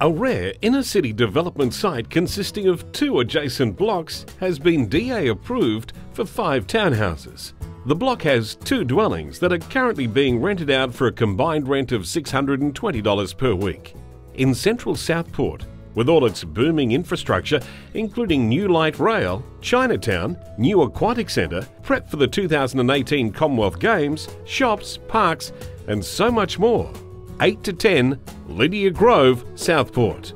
A rare inner city development site consisting of two adjacent blocks has been DA approved for five townhouses. The block has two dwellings that are currently being rented out for a combined rent of $620 per week. In central Southport, with all its booming infrastructure, including new light rail, Chinatown, new aquatic centre, prep for the 2018 Commonwealth Games, shops, parks, and so much more. 8 to 10, Lydia Grove, Southport.